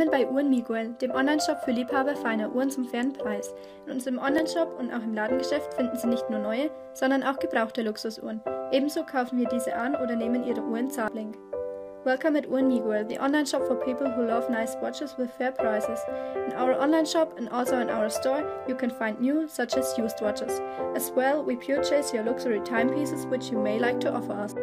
Willkommen bei Uhren Miguel, dem Onlineshop für Liebhaber feiner Uhren zum fairen Preis. In unserem Onlineshop und auch im Ladengeschäft finden Sie nicht nur neue, sondern auch gebrauchte Luxusuhren. Ebenso kaufen wir diese an oder nehmen Ihre Uhren Zahlung. Welcome at Uhren Miguel, the online shop for people who love nice watches with fair prices. In our online shop and also in our store, you can find new, such as used watches. As well, we purchase your luxury timepieces which you may like to offer us.